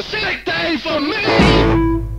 a sick day for me!